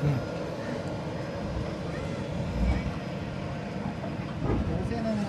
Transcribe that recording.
嗯，公正。